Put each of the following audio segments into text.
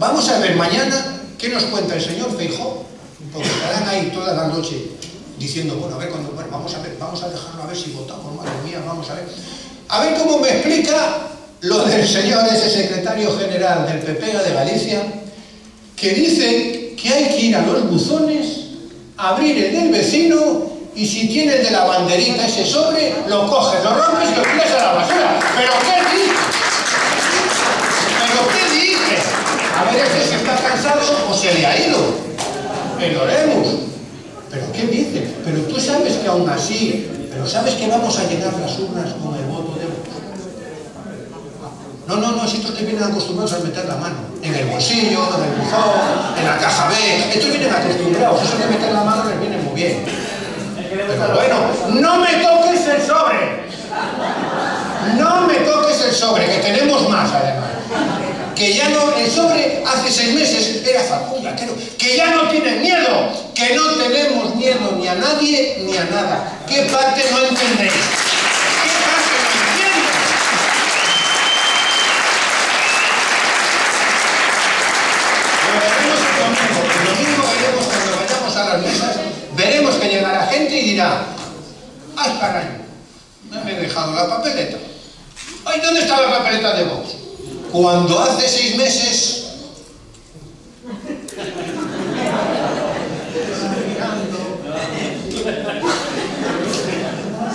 Vamos a ver mañana qué nos cuenta el señor Feijó, porque estarán ahí toda la noche diciendo, bueno, a ver, cuando, bueno, vamos a ver, vamos a dejarlo a ver si votamos, madre mía, vamos a ver. A ver cómo me explica lo del señor ese secretario general del PP de Galicia, que dice que hay que ir a los buzones, abrir el del vecino y si tiene el de la banderita ese sobre, lo coges, lo rompes y lo tiras a la basura. ¿Pero qué dice? ¿Pero qué dice? A ver, este se está cansado o se le ha ido. Pero oremos. ¿Pero qué dice? Pero tú sabes que aún así, pero sabes que vamos a llenar las urnas con el voto de. No, no, no, estos que vienen acostumbrados a meter la mano. En el bolsillo, en el buzón, en la caja B. Estos vienen acostumbrados. Eso de meter la mano les viene muy bien. Pero bueno, no me toques el sobre. No me toques el sobre, que tenemos más. Que ya no, el sobre hace seis meses era Facundo que ya no tienen miedo, que no tenemos miedo ni a nadie ni a nada. ¿Qué parte no entendéis? ¿Qué parte no veremos el domingo. Veremos cuando a las mesas, veremos que llegará gente y dirá, ¡ay, caray! Me he dejado la papeleta. ¡Ay, ¿dónde está la papeleta de Vox? Cuando hace seis meses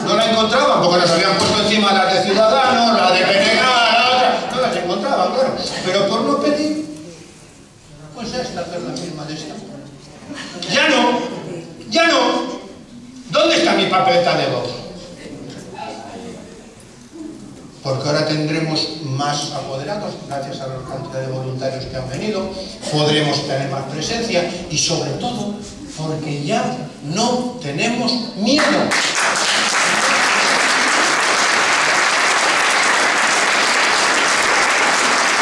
no la encontraban porque nos habían puesto encima las de Ciudadanos, la de PNG, la otra, no las encontraban, claro. Pero por no pedir, pues esta es la misma de esta. Ya no, ya no. ¿Dónde está mi papeleta de voz? porque ahora tendremos más apoderados gracias a la cantidad de voluntarios que han venido, podremos tener más presencia y sobre todo porque ya no tenemos miedo.